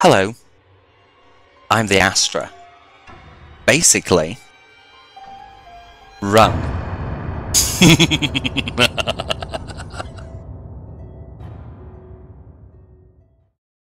Hello. I'm the Astra. Basically, run.